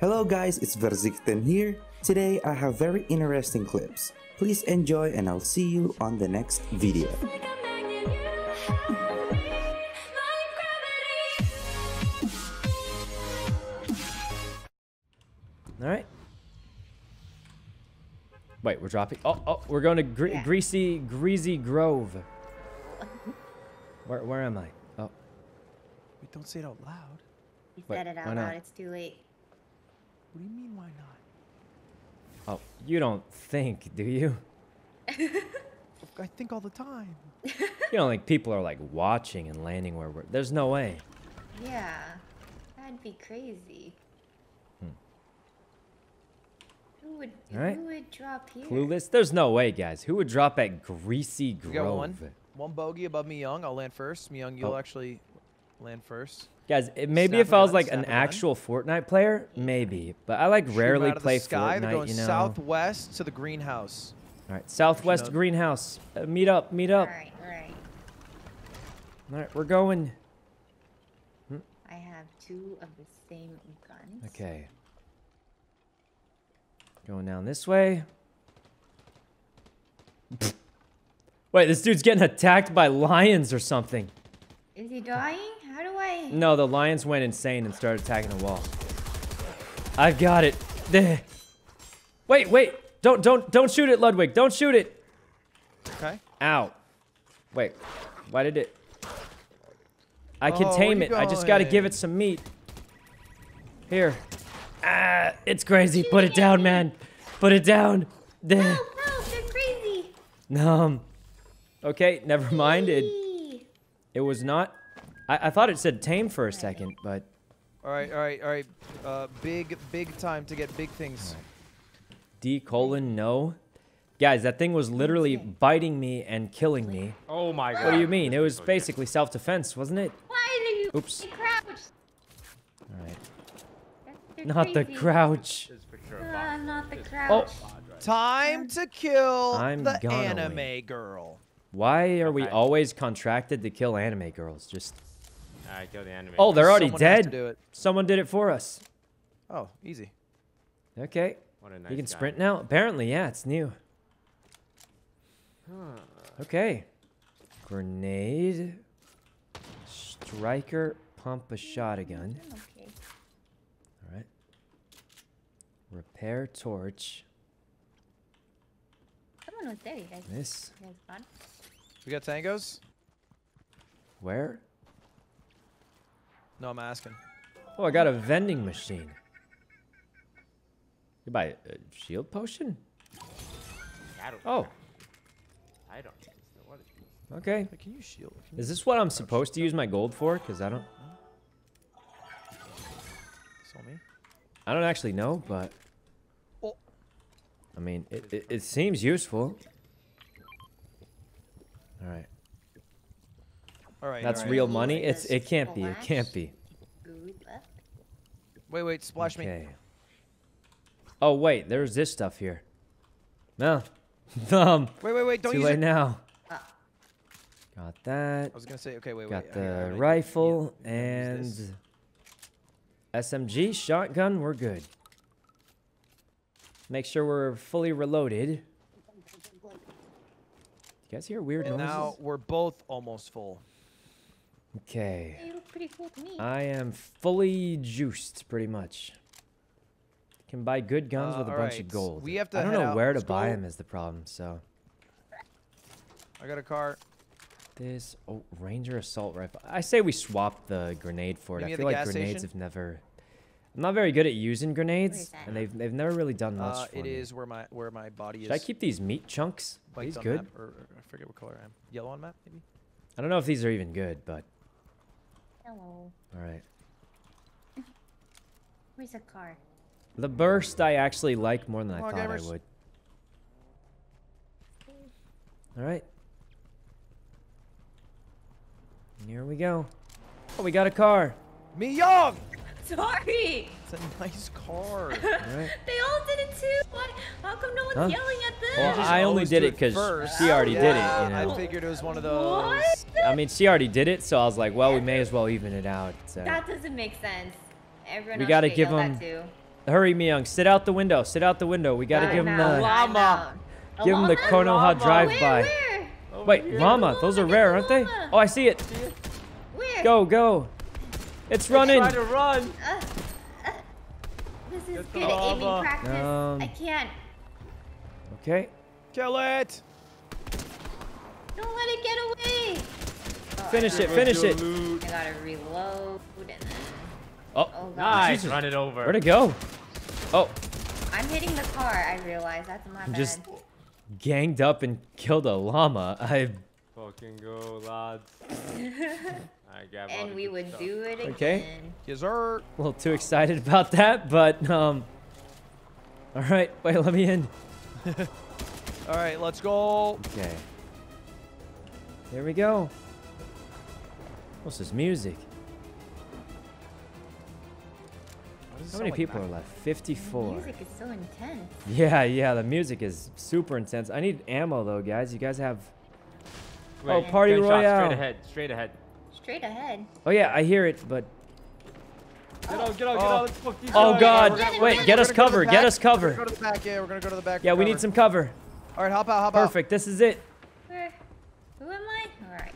Hello guys, it's Verzichten here. Today I have very interesting clips. Please enjoy and I'll see you on the next video. All right. Wait, we're dropping. Oh, oh, we're going to gre Yeah. Greasy, Greasy Grove. Where, where am I? Oh, Wait, don't say it out loud. You Wait, said it out loud. It's too late. What do you mean, why not? oh, you don't think, do you? I think all the time. You don't think people are like watching and landing where we're? There's no way. Yeah, that'd be crazy. Hmm. Who would Alright. who would drop here? Clueless? There's no way, guys. Who would drop at Greasy We got one. One bogey above me, Young. I'll land first. Me, Young, you'll Oh. actually land first. Guys, it, maybe if I was like an a gun. actual Fortnite player, maybe. But I like Shoot 'em rarely out of the play sky. They're Fortnite, going you know. southwest to the greenhouse. All right, Southwest know- Greenhouse. Uh, meet up, meet up. right, all right. All right, we're going. I have two of the same guns. Okay. Going down this way. Wait, this dude's getting attacked by lions or something. Is he dying? How do I? No, the lions went insane and started attacking the wall. I've got it. Wait, wait. Don't don't don't shoot it, Ludwig. Don't shoot it. Okay. Ow. Wait. Why did it I can Oh, tame you it. I just got to give it some meat. Here. Ah, it's crazy. Put it down, man. Put it down. There. No, no, they're crazy. Um. Okay, never mind. It Whee! It was not. I, I thought it said tame for a second, but All right, all right, all right. Uh, big, big time to get big things. D colon no. Guys, that thing was literally biting me and killing me. Oh my god. What do you mean? It was basically self-defense, wasn't it? Why did you? Oops. They crouched. All right. Not the crouch. This picture of Bob. not the crouch. Oh. Time to kill I'm the anime win. girl. Why are we always contracted to kill anime girls? Just Alright, kill the anime. Oh, they're already Someone has to dead. do it. Someone did it for us. Oh, easy. Okay. What a nice you can guy. sprint now? Apparently, yeah, it's new. Okay. Grenade. Striker. Pump a shotgun. Okay. All right. Repair torch. Someone was there. You guys. This. You guys fun? We got tangos? Where? No, I'm asking. Oh, I got a vending machine. You buy a shield potion? I don't Oh, I don't use the what is okay. Can you shield? Can Is this what I'm supposed to use my gold for? Because I don't, saw me? I don't actually know, but Oh. I mean, it, it, it seems useful. All right, All right. that's all right. real money. the It's it can't be. It can't be. Wait, wait, splash me. Okay. Oh wait, there's this stuff here. No, um, Wait, wait, wait, don't too use late it. now. Ah. Got that. I was gonna say, okay, wait, wait. Got hang on, I the need- rifle yeah, and. SMG shotgun. We're good. Make sure we're fully reloaded. You guys hear weird And noises? now we're both almost full. Okay. They look pretty cool to me. I am fully juiced, pretty much. Can buy good guns Uh, with a bunch of gold. we have to I don't know out. where to Let's buy go. them is the problem. So I got a car. this oh Ranger assault rifle. I say we swap the grenade for it. Meet I feel like grenades station. have never. I'm not very good at using grenades, and they've they've never really done much Uh, for it me. is where my where my body Should I keep these meat chunks? Are These good? Map, or, or I forget what color I am. Yellow on map, maybe. I don't know if these are even good, but Hello. all right. Where's the car? The burst I actually like more than I on, thought gamers. I would. All right. And here we go. Oh, we got a car. Me young. Sorry. It's a nice car. All right. They all did it too. Why? How come no one's Huh? yelling at them? Well, I only did it it because she already did it. You know. I figured it was one of those. What? I mean, she already did it, so I was like, well, we may as well even it out. So. That doesn't make sense. Everyone We gotta give them- hurry, Myung. Sit out the window. Sit out the window. We gotta give them the I'm Llama. give him the? Konoha drive-by. Where? Where? Wait, here. llama. Those are rare, aren't they? Oh, I see it. Where? Go, go. It's running. Try to run. Uh, uh, this is Get the good aiming practice. Um, I can't. Okay. Kill it. Don't let it get away. Oh, Finish I it. Finish it. I gotta reload and then. Oh, Oh. Nice. Jesus. Run it over. where'd it go? Oh, I'm hitting the car. I realize that's my bad. just ganged up and killed a llama. I. Fucking go, lads. I and we would stuff. do it again. Okay. Dessert. A little too excited about that, but um. All right, wait, let me in. All right, let's go. Okay. Here we go. What's this music? How many people are left? 54. The Music is so intense. Yeah, yeah, the music is super intense. I need ammo though, guys. You guys have. Oh, Party gunshot, Royale. Straight ahead. Straight ahead. Straight ahead. Oh yeah, I hear it, but. Get out, get out, get Oh. out. Let's fuck these Oh guys. God! we're gonna- Wait, get us gonna go to the cover. Get back. us We're gonna cover. go to the back. Yeah, we're gonna go to the back. Yeah, we need some cover. All right, hop out, hop out. Perfect. This is it. Where? Who am I? All right.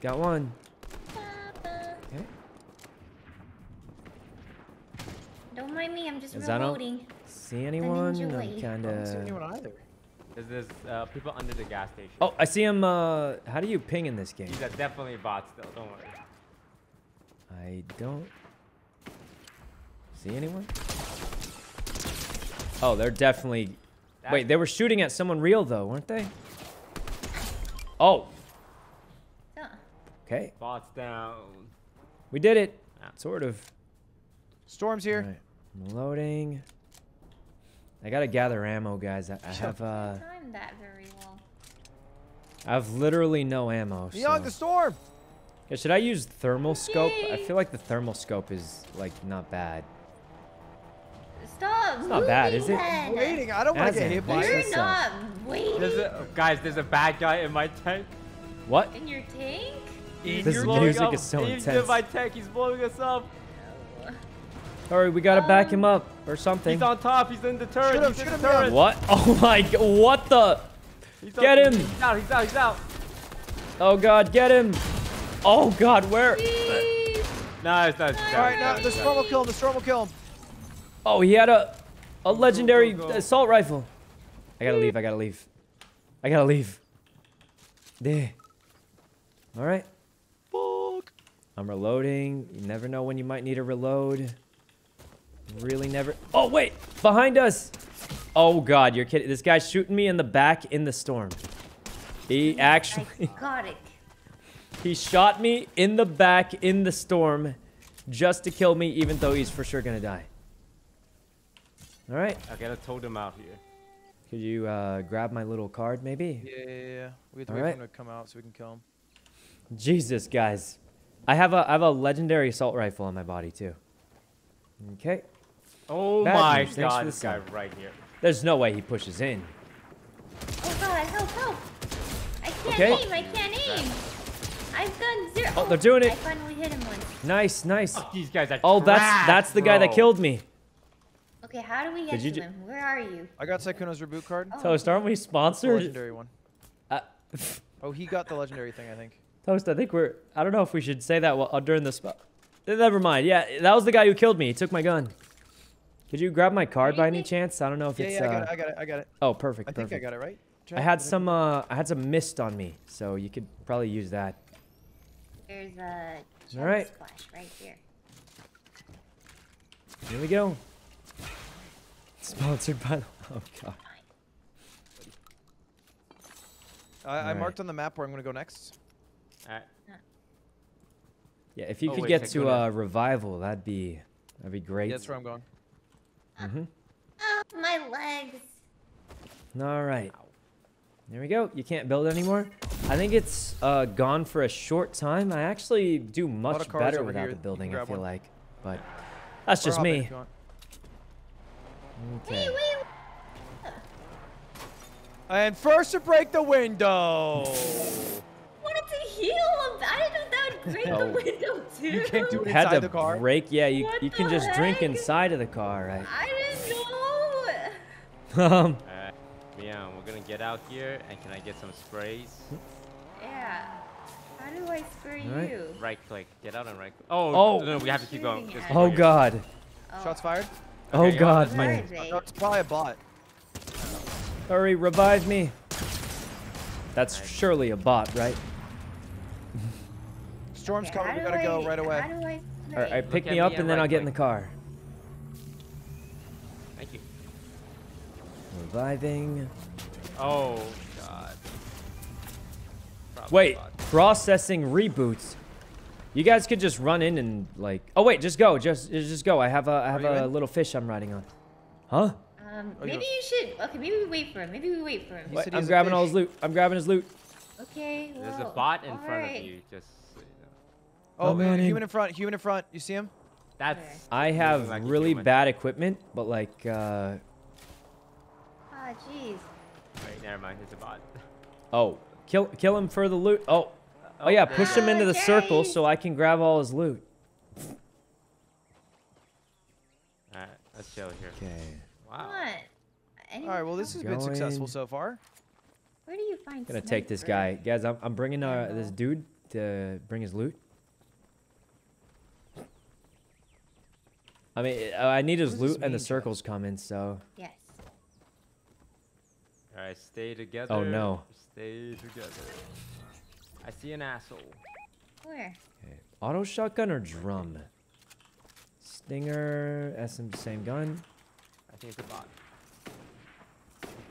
Got one. Okay. Don't mind me. I'm just Is that all? reloading. See anyone? I'm way. I don't see kinda. anyone either. There's, there's uh, people under the gas station. Oh, I see him. Uh, how do you ping in this game? These are definitely bots still. Don't worry. I don't see anyone. Oh, they're definitely. That- Wait, they were shooting at someone real though, weren't they? Oh, okay. Bots down. We did it. Yeah. Sort of. Storm's here. Alright, I'm loading. I gotta gather ammo, guys. I, I have uh, timed that very well. I have literally no ammo. Beyond the storm. Yeah, should I use thermal scope? I feel like the thermal scope is like not bad. Stop. It's not bad, is it? moving Waiting. I don't want to get hit by bitch. it. You're not waiting There's a, guys, there's a bad guy in my tank. What? in your tank. He's This music up. is so He's intense. in my tank. He's blowing us up. Hurry, we gotta back him up or something. He's on top. He's in the turret. Shoot him, he's in shoot the him, turret. What? Oh my god, what the? He's Get up- him. He's out. He's out. He's out. Oh god, get him. Oh god, where? Please. Nice, nice. All right, now the storm will kill him. The storm will kill him. Oh, he had a a legendary go, go. assault rifle. I gotta leave, I gotta leave. I gotta leave. There. All right. Fuck. I'm reloading. You never know when you might need a reload. Really never. Oh, wait. Behind us. Oh, God. You're kidding. This guy's shooting me in the back in the storm. He actually. Psychotic. He shot me in the back in the storm just to kill me, even though he's for sure gonna die. All right. I gotta hold him out here. Could you uh, grab my little card, maybe? Yeah, yeah, yeah. We have to All wait right. for him to come out so we can kill him. Jesus, guys. I have a I have a legendary assault rifle on my body too. Okay. Oh Bad my news, god, this guy right here. There's no way he pushes in. Oh god, help, help! I can't Okay. aim, I can't aim! I've done zero. Oh, they're doing it. I finally hit him once. Nice, nice. Fuck, these guys are Oh, that's trash, that's the guy that killed me. Okay, how do we get Did to ju- him? Where are you? I got Sykkuno's reboot card. Oh, Toast, aren't we The sponsored? legendary one. Uh, Oh, he got the legendary thing, I think. Toast, I think we're. I don't know if we should say that while, uh, during the spot. Never mind. Yeah, that was the guy who killed me. He took my gun. Could you grab my card by any chance? I don't know if Yeah, it's. yeah, I got uh, it. I got it. I got it. Oh, perfect. I think. I got it right. I had some. Uh, I had some mist on me, so you could probably use that. There's a All right. splash right here. Here we go. Sponsored by. the- Oh god. I, I Alright. marked on the map where I'm gonna go next. Alright. Yeah, if you Oh, could wait, get to one uh, revival, that'd be that'd be great. Yeah, that's where I'm going. Hmm Oh, my legs. All right. There we go. You can't build anymore. I think it's uh, gone for a short time. I actually do much better without here. the building. I feel one. like, but that's Or just me. if. Okay. Wait, wait. And first to break the window. Wanted to heal him. I didn't know that would break Oh. the window too? You can't do it Had inside to the car. break. Yeah, you What you can the just drink inside of the car, right? I didn't know. Um, Alright, yeah, we're gonna get out here, and can I get some sprays? Yeah. How do I spray Alright. you? Right click, get out and right click. Oh, Oh. no, no, we have to keep going. Just oh god. Oh. Shots fired. Oh Okay, yeah, god, let's- man. are they? No, it's probably a bot. Hurry, revive me. That's Nice. surely a bot, right? Storm's Okay, coming. We gotta go right away. How do I All spray? right, pick Look me up me and and then I'll right get in the car. Thank you. Reviving. Oh, God. Probably Wait, bot. processing reboots. You guys could just run in and like. Oh wait, just go, just just go. I have a I have a in? little fish I'm riding on. Huh? Um, Oh, you maybe you should. Okay, maybe we wait for him. Maybe we wait for him. He Wait, I'm grabbing all his loot. I'm grabbing his loot. Okay. There's a bot in front alright. of you, just so you know. Oh, I'm uh, human in front. Human in front. You see him? That's. I have like really bad equipment, but like, uh, Ah, jeez. Wait, never mind, it's a bot. oh, kill kill him for the loot. Oh, oh yeah, push you him into the circle so I can grab all his loot. Alright, let's chill here. Okay. Wow. on. Anyone All right. Well, this has been successful so far. Where do you find? Gonna take this guy, guys. I'm I'm bringing uh this dude to bring his loot. I mean, uh, I need his What loot and the circles coming. So Yes. Alright, stay together. Oh, no. Stay together. I see an asshole. Where? okay. auto shotgun or drum? Stinger, SM, same gun. I think it's a bot.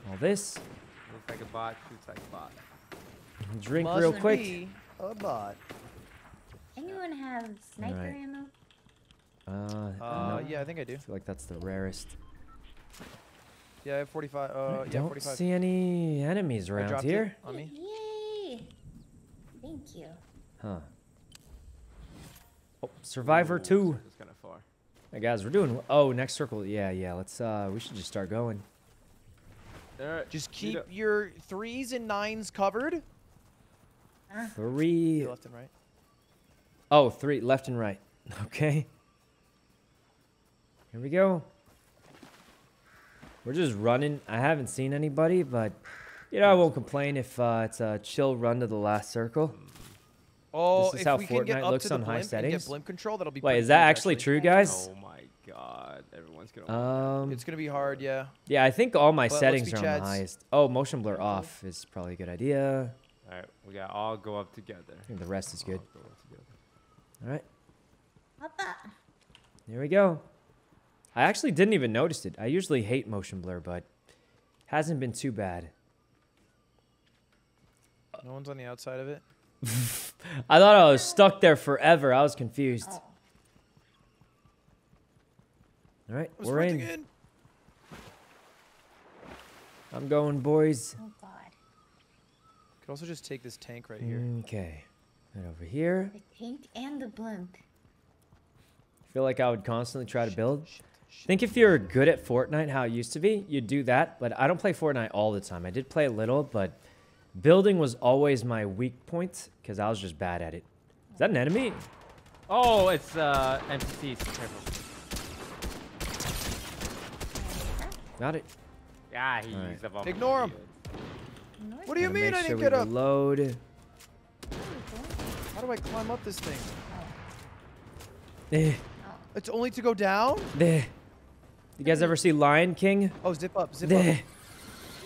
All this. Looks like a bot, shoots like a bot. Drink Must real quick. be A bot. Anyone have sniper Alright. ammo? Uh, Uh, no. yeah, I think I do. I feel like that's the rarest. Yeah, I have 45. Uh, I yeah, don't 45. see any enemies around here. it on me. Yay! Thank you. Huh. Oh, Survivor Ooh, 2. It's kind of far. Hey guys, we're doing. Oh, next circle. Yeah, yeah. Let's. Uh, we should just start going. There, Just keep know- your threes and nines covered. Three. Left and right. Oh, three. Left and right. Okay. Here we go. We're just running. I haven't seen anybody, but you know I won't complain if uh, it's a chill run to the last circle. Oh, this is if how we can get Fortnite up looks to the on high blimp settings. get blimp control, that'll be Wait, is that actually true, guys? Oh my god, everyone's gonna. Um. It's gonna be hard, yeah. Yeah, I think all my But settings are on the highest. Oh, motion blur off is probably a good idea. Alright, we gotta all go up together. I think the rest is good. All go. All right, What the? we go. I actually didn't even notice it. I usually hate motion blur, but hasn't been too bad. No one's on the outside of it. I thought I was stuck there forever. I was confused. Oh. All right, we're in. in. I'm going, boys. Oh God. Could also just take this tank right here. Okay, right over here. The tank and the blimp. I feel like I would constantly try to build. Shit, shit. Think if you're good at Fortnite, how it used to be, you'd do that. But I don't play Fortnite all the time. I did play a little, but building was always my weak point because I was just bad at it. Is that an enemy? Oh, it's uh NPCs. Careful. Got it. Yeah, he's Alright. above. Ignore him. North What do you Gotta mean I didn't we get up? Reload. How do I climb up this thing? Eh, It's only to go down? eh. You guys ever see Lion King? Oh, zip up, zip up.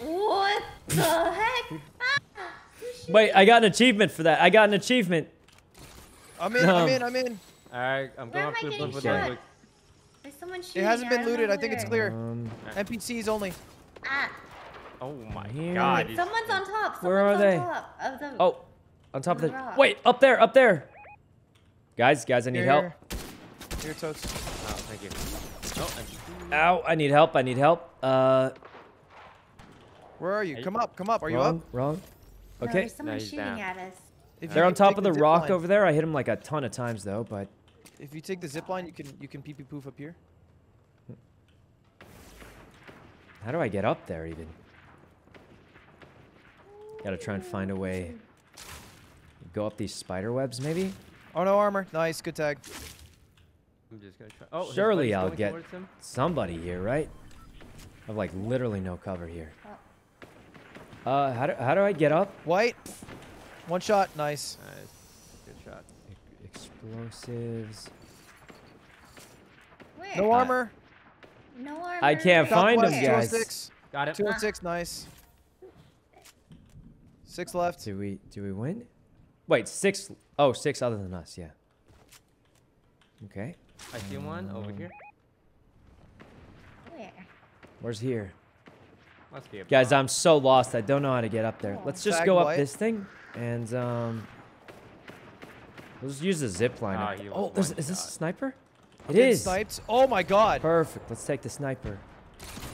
What the heck? Who shoot Wait. I got an achievement for that. I got an achievement. I'm in, No. I'm in, I'm in. Alright, I'm Where going up I to the getting blip with shot? my quick. There's someone shooting. It hasn't I been don't looted. I think it's clear. Um, NPCs only. Ah, Oh my Here. god. wait, someone's on top. Where are someone's they? Top of the... oh, on top of the. Rock. Wait, up there, up there. Guys, guys, I need Here, help. Here, Here, totes. Oh, thank you. NPC. Ow, I need help. I need help. Uh, Where are you? Come up, come up. Are you wrong, up? wrong. No, Okay, there's someone he's shooting down. at us. If they're on top of the zip rock line- over there. I hit them like a ton of times though, but If you take the zip line, you can you can pee pee poof up here. how do I get up there even? Gotta try and find a way. Go up these spider webs, maybe? Oh no armor. Nice, good tag. I'm just gonna try. Oh, Surely I'll going get him. somebody here, right? I have like literally no cover here. Uh, how do, how do I get up? White. One shot. Nice. Nice. Good shot. Ex- Explosives. Where? No Uh, armor. No armor. I can't Top find left, him, guys. 206. Got it. 206. Nice. Six left. Do we do we win? Wait, six oh six other than us, yeah. Okay. I see one over here. Where? Where's here? Must be a Guys. I'm so lost. I don't know how to get up there. Let's just Tag go up white. this thing and um we'll just use the zip line. Ah, up there. you Oh, there's, one is this a sniper? It Getting is. Sniped. Oh my god. Perfect. Let's take the sniper.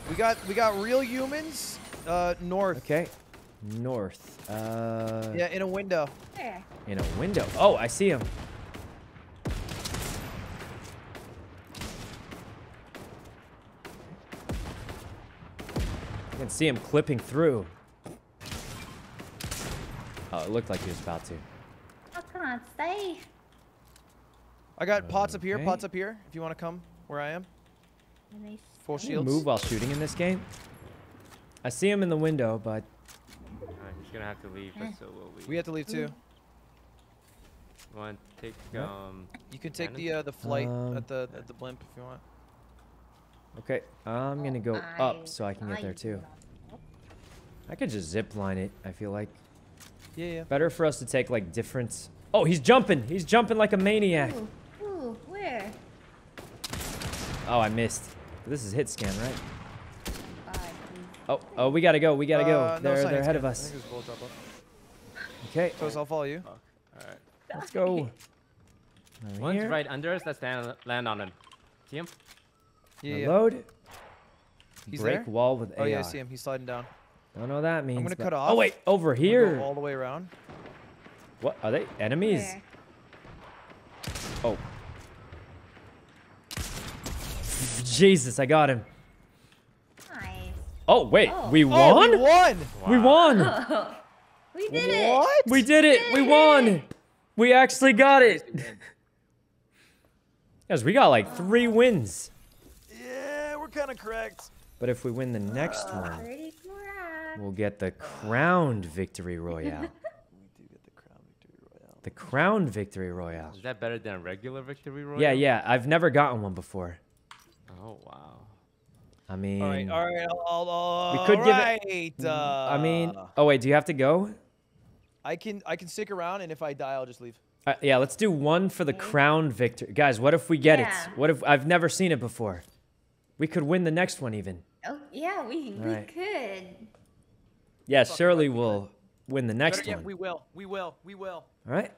We got we got real humans. Uh, north. Okay. North. Uh Yeah, in a window. Where? in a window. Oh, I see him. Can see him clipping through. Oh, it looked like he was about to. I can't say. I got pots up here. Pots up here. If you want to come where I am. Let Full. Can shields. move while shooting in this game? I see him in the window, but Alright, he's gonna have to leave, but so will we. We have to leave too. Want to take um. You can take Cannon? the uh, the flight Um, at the at the blimp if you want. Okay. I'm gonna go up so I can get there too. I could just zip line it. I feel like Yeah, yeah. better for us to take like different. Oh, he's jumping! He's jumping like a maniac. Ooh, ooh, where? Oh, I missed. This is hit scan, right? Oh, oh, we gotta go. We gotta go. Uh, no, they're it's they're hit ahead of scan. I us. think it was bullet drop off. Okay, So I'll follow you. Alright. let's go. Over One's here. right under us. Let's land, land on him. See him? Yeah, yeah. Reload. He's Break there? wall with Oh yeah, I see him. He's sliding down. I don't know what that means. I'm gonna cut off. Oh wait, over We'll go here. all the way around. What are they? Enemies? Where? Oh. Jesus, I got him. Nice. Oh wait, Oh. we Oh, won? we won! we oh, won. We did it. What? We did it. We won. We actually got it. Guys, we got like three wins. Yeah, we're kind of correct. But if we win the next one, we'll get the crowned victory royale. We do get the crown victory royale. The crowned victory royale. Is that better than a regular victory royale? Yeah, yeah. I've never gotten one before. Oh wow. I mean, All right, all right. I'll, I'll, We could give it- it. Uh, I mean, oh wait, do you have to go? I can I can stick around, and if I die, I'll just leave. Uh, yeah, let's do one for the crowned victory. Guys, what if we get Yeah. it? What if I've never seen it before? We could win the next one even. Oh, yeah, we, we right. could. Yeah, surely we'll win the next Better yet, one. we will. We will. We will. All right.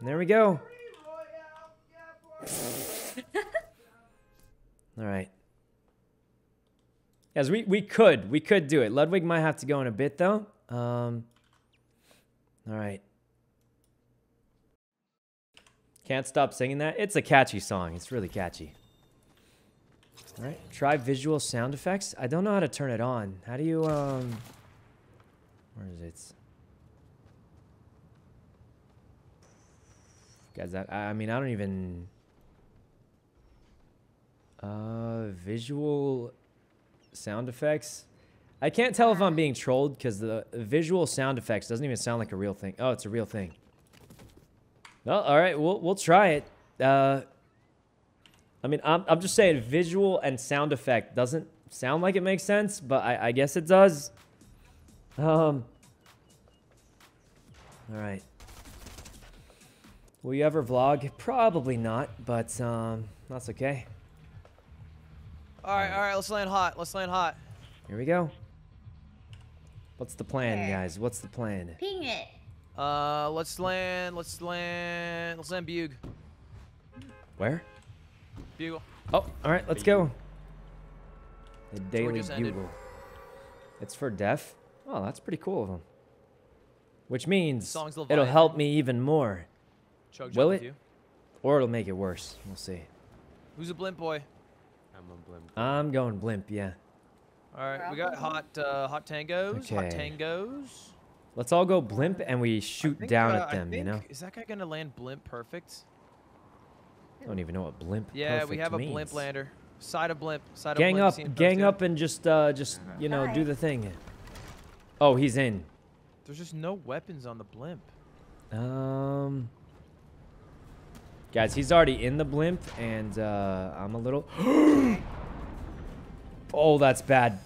There we go. All right. Guys, we, we could. We could do it. Ludwig might have to go in a bit, though. Um, all right. Can't stop singing that. It's a catchy song. It's really catchy. All right. Try visual sound effects. I don't know how to turn it on. How do you, um... Where is it? Guys, that, I mean, I don't even... Uh, visual sound effects. I can't tell if I'm being trolled because the visual sound effects doesn't even sound like a real thing. Oh, it's a real thing. Well, all right, we'll we'll try it. Uh, I mean, I'm I'm just saying, visual and sound effect doesn't sound like it makes sense, but I I guess it does. Um. All right. Will you ever vlog? Probably not, but um, that's okay. All right, all right. Let's land hot. Let's land hot. Here we go. What's the plan, There. guys? What's the plan? Ping it. Uh, let's land. Let's land. Let's land Bug. Where? Bugle. Oh, all right, let's go. The Daily just ended. Bugle. It's for deaf. Oh, that's pretty cool of them. Which means song's it'll help me even more, Chug Will it? you. or it'll make it worse. We'll see. Who's a blimp boy? I'm a blimp. I'm going blimp, yeah. All right, we got hot uh, hot tangos. Hot tangos. Let's all go blimp and we shoot think, down uh, at I them, you know? Is that guy gonna land blimp perfect? I don't even know what blimp Yeah, we perfect have a means. blimp lander. Side of blimp. Side Gang of blimp. Gang up, gang up and just, uh, just, you know, do the thing. Oh, he's in. There's just no weapons on the blimp. Um, guys, he's already in the blimp, and uh, I'm a little. oh, that's bad.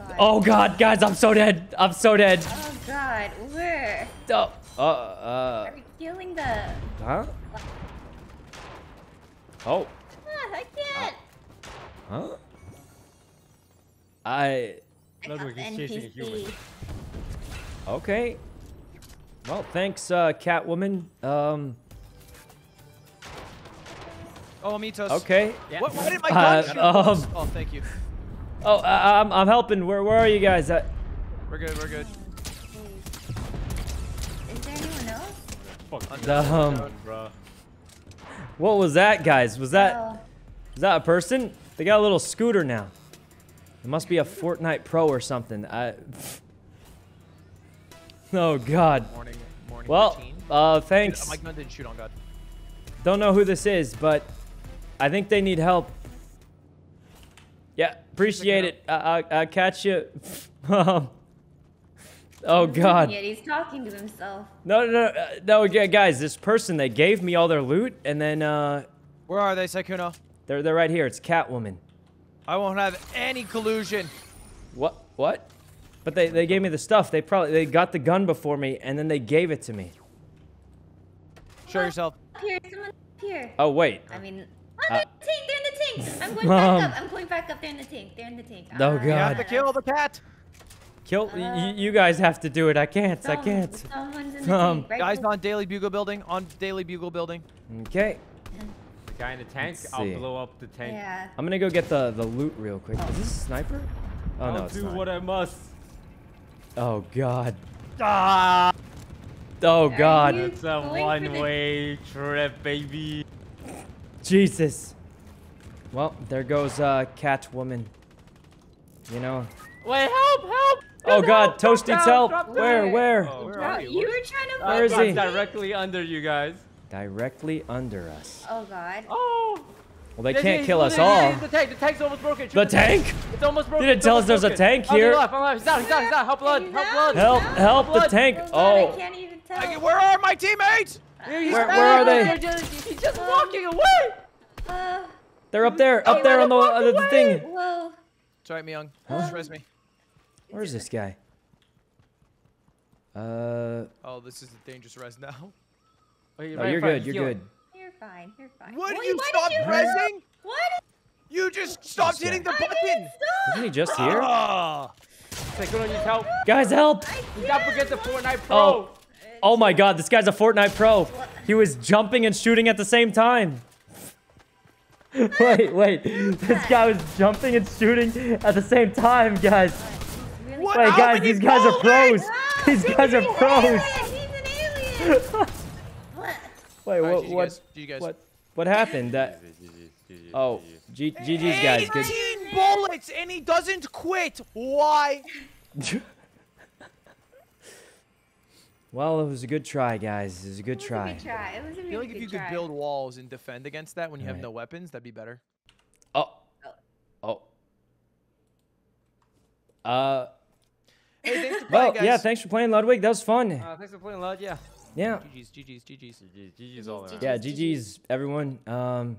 Oh god. Oh God, guys, I'm so dead. I'm so dead. Oh god. Where? Oh, uh, uh, Are we killing the? huh? Oh, Ah, I can't. huh? I. I Ludwig is chasing a human. Okay. Well, thanks, uh, Catwoman. Um, Oh, Mitos. okay. Yeah. What, why did my Uh, gun shoot? um, oh, thank you. Oh, I, I'm, I'm helping. Where, where are you guys? Uh, We're good. We're good. Is there anyone else? Fuck the, um, bro. What was that, guys? Was that, Oh, is that a person? They got a little scooter now. It must be a Fortnite Pro or something. I. Oh God. Morning. Morning. Well, routine. uh, thanks. my gun didn't shoot on God. Don't know who this is, but I think they need help. Yeah, appreciate it. I, I, I'll catch you. Um, oh God. Yet he's talking to himself. No, no, no, uh, no, guys. This person, they gave me all their loot, and then uh, Where are they, Sykkuno? they're they're right here. It's Catwoman. I won't have any collusion. What? What? But they, they gave me the stuff. They probably they got the gun before me, and then they gave it to me. Show yourself. Up here, someone up here. Oh wait. I mean, oh, they're in the tank. They're in the tank. I'm going Mom. back up. I'm going back up. They're in the tank. They're in the tank. Oh, Ah, You have to kill the cat. Kill. y- you guys have to do it. I can't. I can't. Someone's in the Um. Right Guys on Daily Bugle Building. On Daily Bugle Building. Okay. The guy in the tank, Let's I'll see. blow up the tank. Yeah. I'm gonna go get the the loot real quick. Is this a sniper? Oh I'll no, it's do not. what I must. Oh God. Ah! Oh God. It's a going for the- one-way trip, baby. Jesus. Well, there goes uh, Catwoman. You know. Wait, help, help! Oh God, Help, drop Toasty's help. Where? Where? Oh, Where bro. are Oh, you? you were trying to. Where is I'm he? Directly under you guys. Directly under us. Oh God. Oh! Well, they There's- can't he's- kill us all. The tank, the tank's almost broken. Shoot The tank? It's almost broken. didn't tell us almost there's a tank On your here. left, on your left. He's down, he's down, he's down. Help blood, help blood. Help! No. Help the Blood. tank! Oh, God, I Oh. can't even tell. Like, where are my teammates? He's Where- where are they? They're just- He's just walking away. Uh, They're up there, up there on the, uh, the thing. whoa. It's alright, Myung. Just res me. Where's this guy? Uh, Oh, this is a dangerous res now. Oh, you're, no, right you're good. You're good. You're fine. You're fine. What? Wait, you why stopped did you pressing? What? You just stopped hitting the button. stop. Isn't he just here? Ah. Sykkuno needs help. Guys, help! I He's up against the Fortnite Pro. Oh. Oh my God, this guy's a Fortnite pro. He was jumping and shooting at the same time. wait, wait. This guy was jumping and shooting at the same time, guys. Really? What? Wait, How guys, these guys are pros. bullets? These dude, guys are pros. alien. He's an alien. what? Wait, what? GG What? guys. What? What happened? That? Oh, G GG's guys. Good. 18 bullets and he doesn't quit. Why? Well, it was a good try, guys. It was a good It was try. a good try. It was a I really feel like if good you could try. build walls and defend against that when you have Alright. no weapons, that'd be better. Oh. Oh. Uh. Hey, thanks for Well, playing, guys. yeah. Thanks for playing, Ludwig. That was fun. Uh, thanks for playing, Lud. Yeah. Yeah. GG's, GG's, GG's. GG's, GG's all around. Yeah. GG's, everyone. Um.